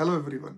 Hello everyone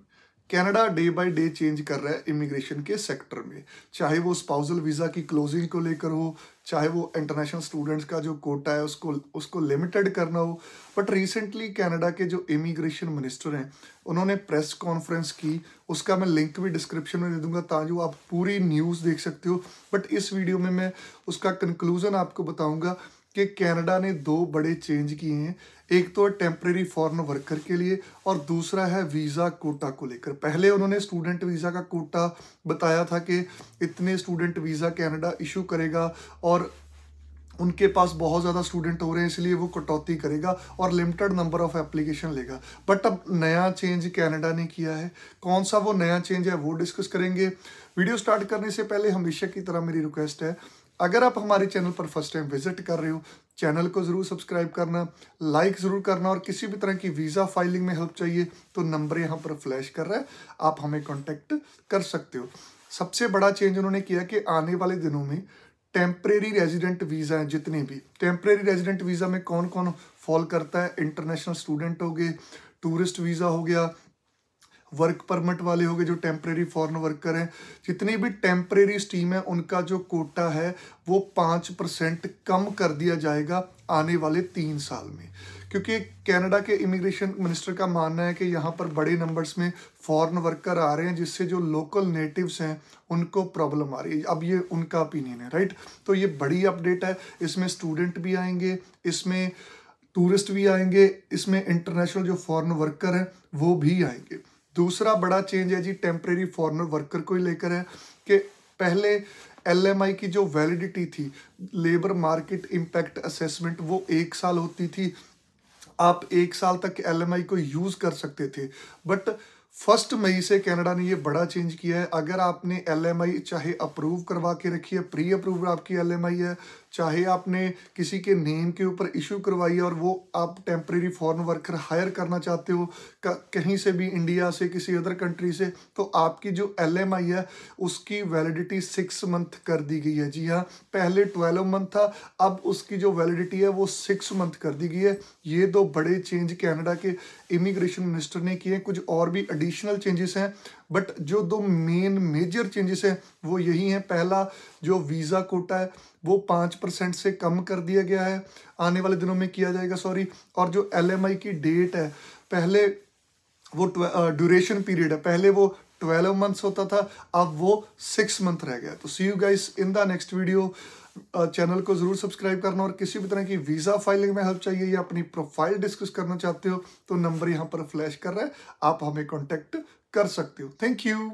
Canada day by day change कर रहा है इमिग्रेशन के सेक्टर में चाहे वो स्पाउजल वीज़ा की क्लोजिंग को लेकर हो, चाहे वो इंटरनेशनल स्टूडेंट्स का जो कोटा है उसको उसको लिमिटेड करना हो बट रिसेंटली कनाडा के जो इमिग्रेशन मिनिस्टर हैं, उन्होंने प्रेस कॉन्फ्रेंस की, उसका मैं लिंक भी डिस्क्रिप्शन में दे दूँगा ताकि आप पूरी न्यूज़ देख सकते हो बट इस वीडियो में मैं उसका कंक्लूजन आपको बताऊँगा कि कनाडा ने दो बड़े चेंज किए हैं। एक तो है टेम्प्रेरी फॉरेन वर्कर के लिए और दूसरा है वीज़ा कोटा को लेकर। पहले उन्होंने स्टूडेंट वीज़ा का कोटा बताया था कि इतने स्टूडेंट वीज़ा कनाडा इशू करेगा और उनके पास बहुत ज़्यादा स्टूडेंट हो रहे हैं, इसलिए वो कटौती करेगा और लिमिटेड नंबर ऑफ़ एप्लीकेशन लेगा। बट अब नया चेंज कनाडा ने किया है। कौन सा वो नया चेंज है, वो डिस्कस करेंगे। वीडियो स्टार्ट करने से पहले हमेशा की तरह मेरी रिक्वेस्ट है अगर आप हमारे चैनल पर फ़र्स्ट टाइम विज़िट कर रहे हो, चैनल को ज़रूर सब्सक्राइब करना, लाइक ज़रूर करना और किसी भी तरह की वीज़ा फाइलिंग में हेल्प चाहिए तो नंबर यहाँ पर फ्लैश कर रहा है, आप हमें कॉन्टेक्ट कर सकते हो। सबसे बड़ा चेंज उन्होंने किया कि आने वाले दिनों में टेम्परेरी रेजिडेंट वीज़ा हैं, जितने भी। टेम्परेरी रेजिडेंट वीज़ा में कौन कौन फॉल करता है? इंटरनेशनल स्टूडेंट हो गए टूरिस्ट वीज़ा हो गया वर्क परमिट वाले हो गए जो टेम्प्रेरी फॉरन वर्कर हैं, जितनी भी टेम्प्रेरी स्टीम है, उनका जो कोटा है, वो पाँच परसेंट कम कर दिया जाएगा आने वाले तीन साल में। क्योंकि कनाडा के इमिग्रेशन मिनिस्टर का मानना है कि यहाँ पर बड़े नंबर्स में फॉरेन वर्कर आ रहे हैं, जिससे जो लोकल नेटिव्स हैं, उनको प्रॉब्लम आ रही है। अब ये उनका ओपिनियन है राइट तो ये बड़ी अपडेट है। इसमें स्टूडेंट भी आएँगे, इसमें टूरिस्ट भी आएँगे, इसमें इंटरनेशनल जो फॉरेन वर्कर हैं, वो भी आएँगे। दूसरा बड़ा चेंज है जी टेम्प्रेरी फॉरनर वर्कर को ही लेकर है कि पहले एलएमआई की जो वैलिडिटी थी लेबर मार्केट इम्पैक्ट असेसमेंट वो एक साल होती थी। आप एक साल तक एलएमआई को यूज़ कर सकते थे। बट फ़र्स्ट मई से कनाडा ने ये बड़ा चेंज किया है। अगर आपने एलएमआई चाहे अप्रूव करवा के रखी है प्री अप्रूव आपकी एलएमआई है, चाहे आपने किसी के नेम के ऊपर इशू करवाई है और वो आप टेम्प्रेरी फॉरेन वर्कर हायर करना चाहते हो कहीं से भी इंडिया से, किसी अदर कंट्री से तो आपकी जो एलएमआई है, उसकी वैलिडिटी सिक्स मंथ कर दी गई है। जी हाँ पहले ट्वेल्व मंथ था, अब उसकी जो वैलिडिटी है, वो सिक्स मंथ कर दी गई है। ये दो बड़े चेंज कैनेडा के इमिग्रेशन मिनिस्टर ने किए कुछ और भी एडिशनल चेंजेस हैं बट जो दो मेन मेजर चेंजेस हैं, वो यही हैं। पहला जो वीज़ा कोटा है, वो पाँच परसेंट से कम कर दिया गया है। आने वाले दिनों में किया जाएगा सॉरी और जो एलएमआई की डेट है, पहले वो ड्यूरेशन पीरियड है। पहले वो ट्वेल्व मंथ्स होता था, अब वो सिक्स मंथ रह गया तो see you guys in the next video channel को ज़रूर सब्सक्राइब करना और किसी भी तरह की वीज़ा फाइलिंग में हेल्प चाहिए या अपनी प्रोफ़ाइल डिस्कस करना चाहते हो तो नंबर यहाँ पर फ्लैश कर रहा है। आप हमें कॉन्टेक्ट कर सकते हो। Thank you.